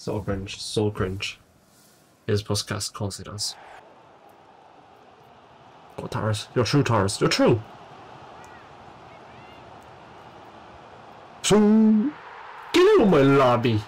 So cringe. So cringe. His podcast constantly does. Go Tars. You're true, Tars. You're true. So get out of my lobby.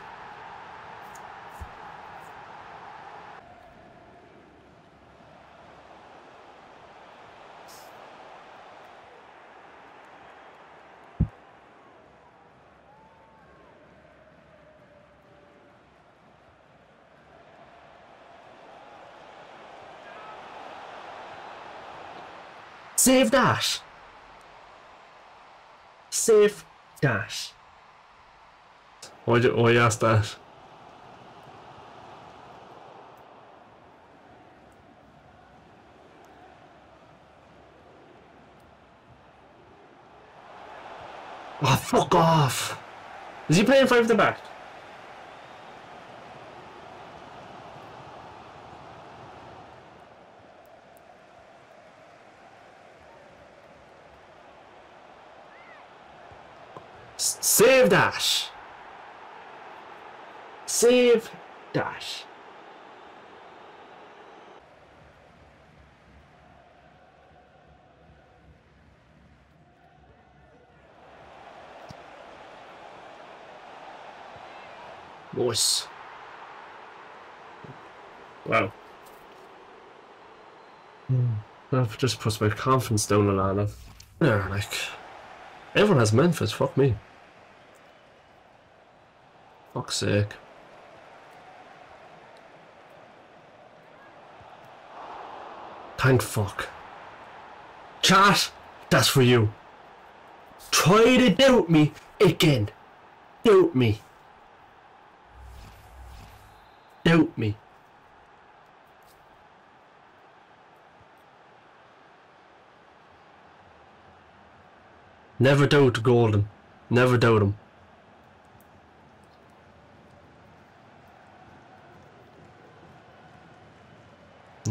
Save dash. Save dash. Why'd you, why you ask that? Oh, fuck off. Is he playing five at the back? Save dash. Save dash. Nice. Wow. Hmm. That just puts my confidence down a lot. Yeah, like everyone has Memphis. Fuck me. Fuck's sake. Thank fuck. Chat, that's for you. Try to doubt me again. Doubt me. Doubt me. Never doubt Golden. Never doubt him.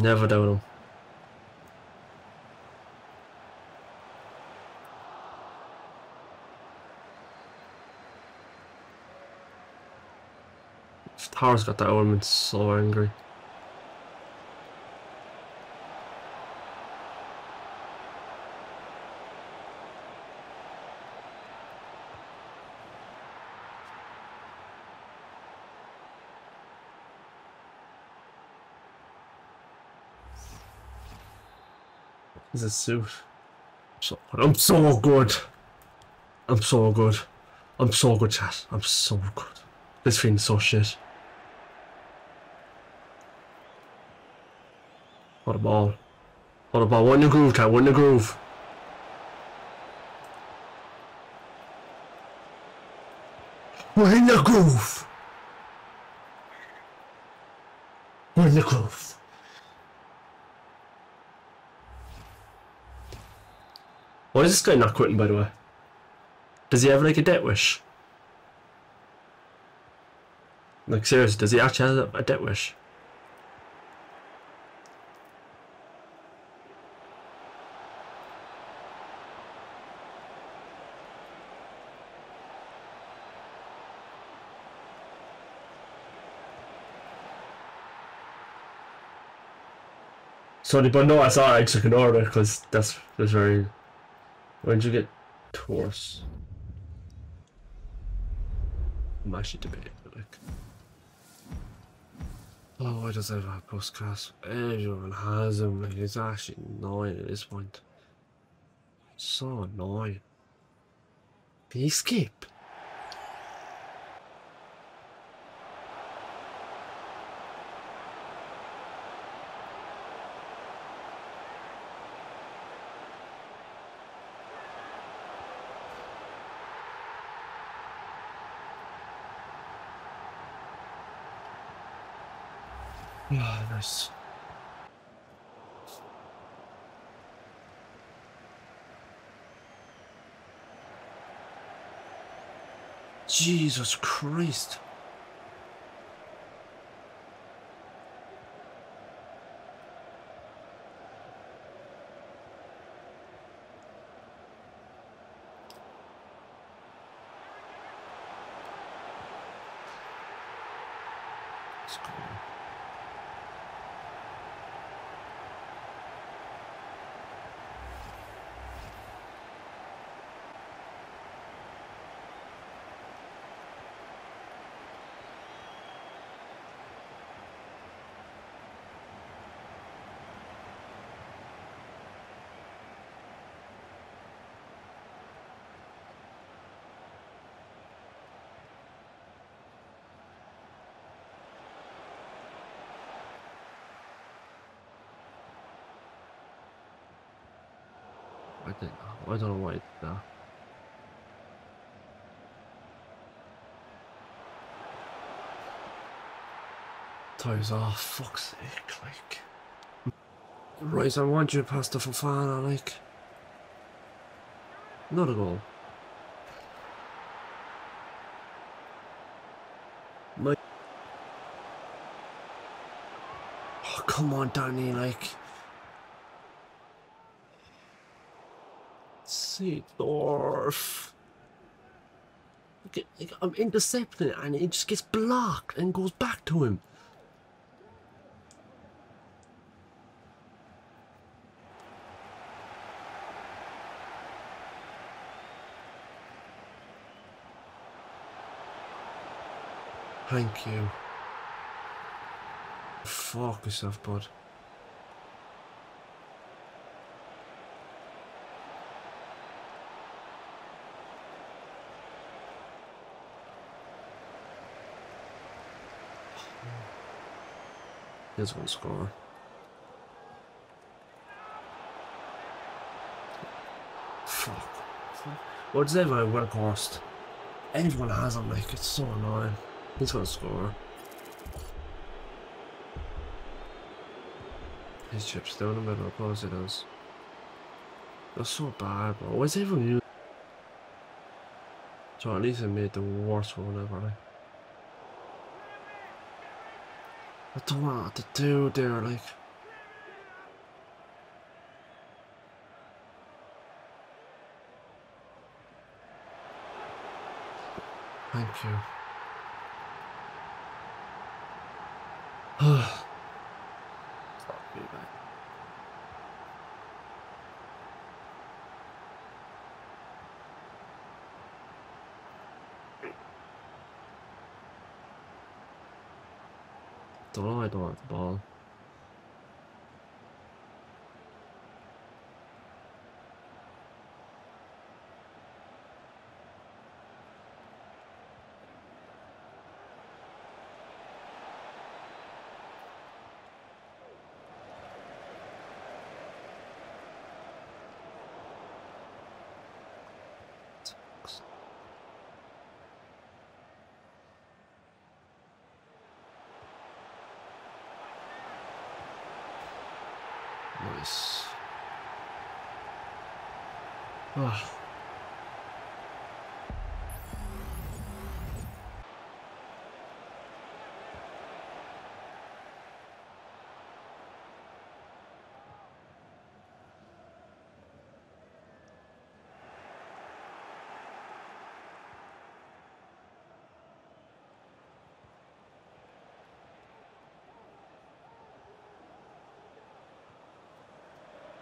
Never doubt him. Tara's got that element so angry. Is a suit? So I'm so good. I'm so good. I'm so good, chat. I'm so good. This feeling's so shit. What a ball. What a ball. What in the groove, chat. What in the groove. We're in the groove. We're in the groove. Why is this guy not quitting, by the way? Does he have like a debt wish? Like seriously, does he actually have a debt wish? Sorry, but no, I saw I took an order because that's that's very. When did you get Taurus? I'm actually debating, like. Oh, why does everyone have postcards? Everyone has them. Like, it's actually annoying at this point. So annoying. Can Ah, nice. Jesus Christ. Score. I I oh, don't know why it did that. Toes off, fuck's sake, like. Right, I want you to pass the Fofana, like. Not at all. My. Oh, come on, Danny, like. Seedorf. I'm um, intercepting it and it just gets blocked and goes back to him. Thank you. Fuck yourself, bud. Here's one score. Fuck. What's that my cost? Everyone has him, like, it's so annoying. He's gonna score. His chips down the middle, of course it is. That's so bad, bro. Why's everyone use So at least I made the worst one ever, like. I don't know what to do there, like. Thank you. Don't know I don't have the ball. Nice. Ah.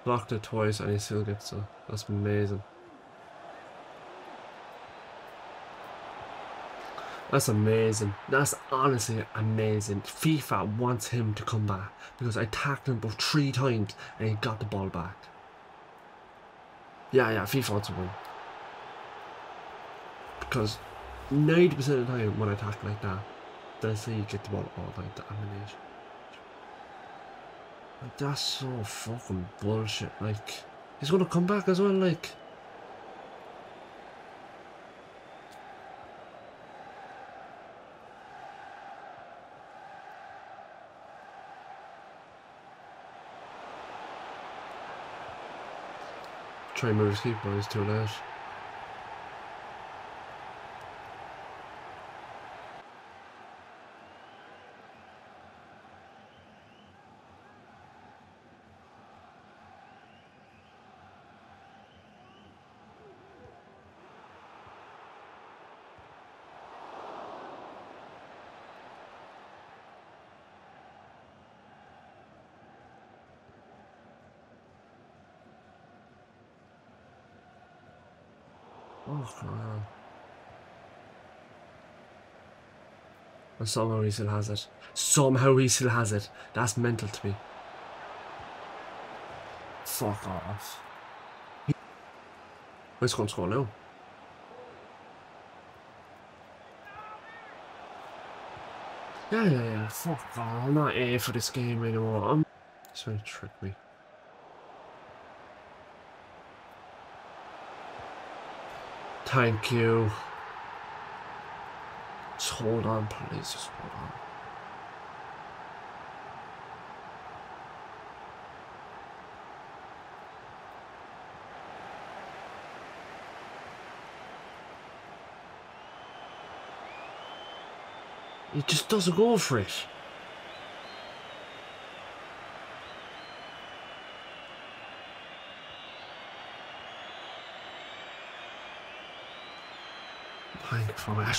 Blocked it twice and he still gets it. That's amazing. That's amazing. That's honestly amazing. FIFA wants him to come back because I tackled him about three times and he got the ball back. Yeah, yeah, FIFA wants to win. Because 90% of the time when I tackle like that, they say you get the ball all like the animation. That's so fucking bullshit. Like, he's gonna come back as well, like. Try and move his keeper, he's too late. Oh, God. And somehow he still has it. Somehow he still has it. That's mental to me. Fuck off. Where's going to score now? Yeah, yeah, yeah. Fuck off. I'm not A for this game anymore. I'm... He's trying to trick me. Thank you. Just hold on, please. Just hold on. He just doesn't go for it. For Ashworth.